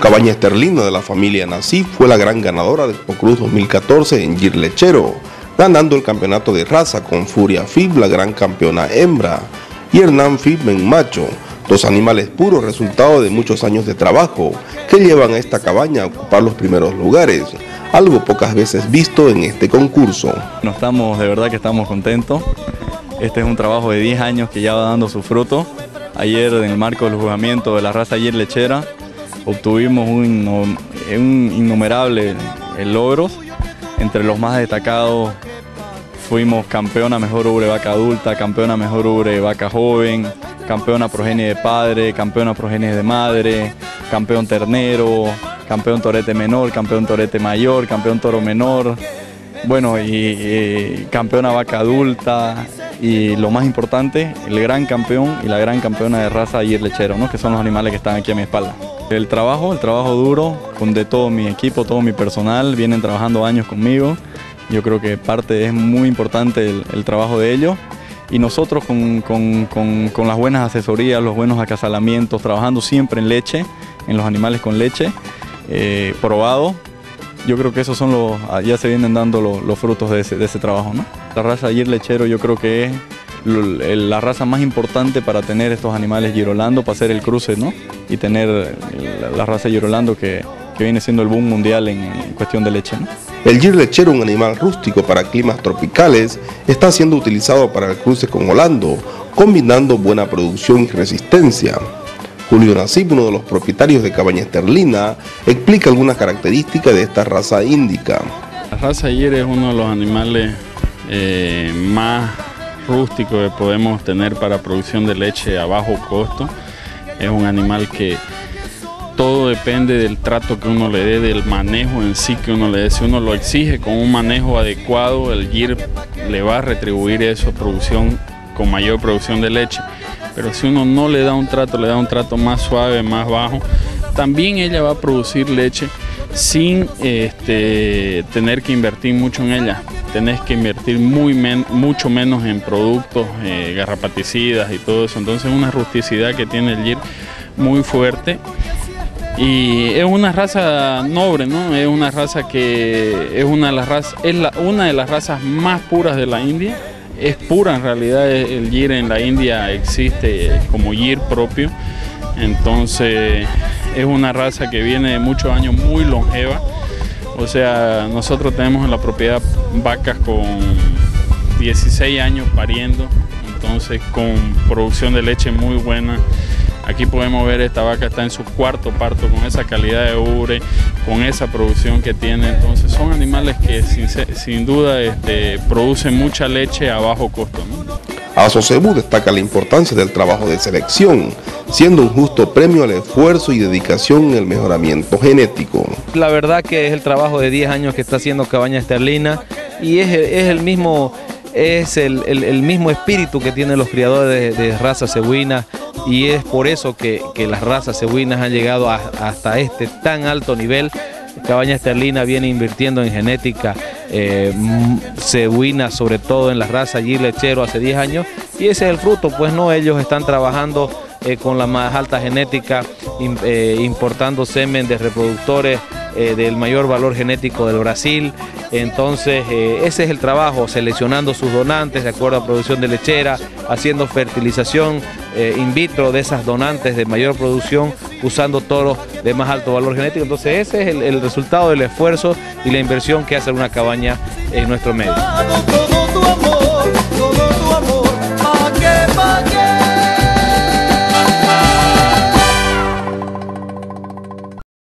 Cabaña Esterlina de la familia Nací fue la gran ganadora de Cruz 2014 en Gir Lechero, ganando el campeonato de raza con Furia Fib, la gran campeona hembra, y Hernán Fib en macho, dos animales puros resultado de muchos años de trabajo que llevan a esta cabaña a ocupar los primeros lugares, algo pocas veces visto en este concurso. No estamos, de verdad que estamos contentos. Este es un trabajo de 10 años que ya va dando su fruto. Ayer en el marco del juzgamiento de la raza ayer lechera obtuvimos un, innumerable logros. Entre los más destacados fuimos campeona mejor ubre vaca adulta, campeona mejor ubre vaca joven, campeona progenie de padre, campeona progenie de madre, campeón ternero, campeón torete menor, campeón torete mayor, campeón toro menor, bueno, y, campeona vaca adulta y lo más importante, el gran campeón y la gran campeona de raza ayer lechero, ¿no? que son los animales que están aquí a mi espalda. El trabajo, el trabajo duro, con de todo mi equipo, todo mi personal, vienen trabajando años conmigo. Yo creo que parte es muy importante el, trabajo de ellos y nosotros con, las buenas asesorías, los buenos acasalamientos, trabajando siempre en leche, en los animales con leche, eh, probado. Yo creo que esos son los, ah, ya se vienen dando los, frutos de ese, trabajo. ¿no? La raza ayer lechero yo creo que es la raza más importante para tener estos animales girolando, para hacer el cruce ¿no? y tener la, raza girolando que, que, viene siendo el boom mundial en, cuestión de leche. El gir lechero, un animal rústico para climas tropicales, está siendo utilizado para el cruce con Holando, combinando buena producción y resistencia. Julio Nasib, uno de los propietarios de Cabaña Esterlina, explica algunas características de esta raza índica. La raza ayer es uno de los animales eh, más rústicos que podemos tener para producción de leche a bajo costo. Es un animal que todo depende del trato que uno le dé, del manejo en sí que uno le dé. Si uno lo exige con un manejo adecuado, el GIR le va a retribuir eso, producción con mayor producción de leche pero si uno no le da un trato, le da un trato más suave, más bajo, también ella va a producir leche sin este, tener que invertir mucho en ella. Tenés que invertir muy mucho menos en productos eh, garrapaticidas y todo eso. Entonces una rusticidad que tiene el GIR muy fuerte. Y es una raza noble, ¿no? Es una raza que es una de las razas, es la, una de las razas más puras de la India es pura en realidad, el gir en la India existe como gir propio, entonces es una raza que viene de muchos años muy longeva, o sea, nosotros tenemos en la propiedad vacas con 16 años pariendo, entonces con producción de leche muy buena. Aquí podemos ver esta vaca está en su cuarto parto con esa calidad de ubre, con esa producción que tiene. Entonces son animales que sin, duda este, producen mucha leche a bajo costo. Asocebu destaca la importancia del trabajo de selección, siendo un justo premio al esfuerzo y dedicación en el mejoramiento genético. La verdad que es el trabajo de 10 años que está haciendo Cabaña Esterlina y es, el mismo es el, mismo espíritu que tienen los criadores de, de raza cebuina y es por eso que, las razas cebuinas han llegado hasta este tan alto nivel. Cabaña Esterlina viene invirtiendo en genética eh, cebuina, sobre todo en la raza allí lechero hace 10 años y ese es el fruto, pues no, ellos están trabajando eh, con la más alta genética, eh, importando semen de reproductores eh, del mayor valor genético del Brasil. Entonces, ese es el trabajo, seleccionando sus donantes de acuerdo a producción de lechera, haciendo fertilización in vitro de esas donantes de mayor producción, usando toros de más alto valor genético. Entonces, ese es el, resultado del esfuerzo y la inversión que hace una cabaña en nuestro medio.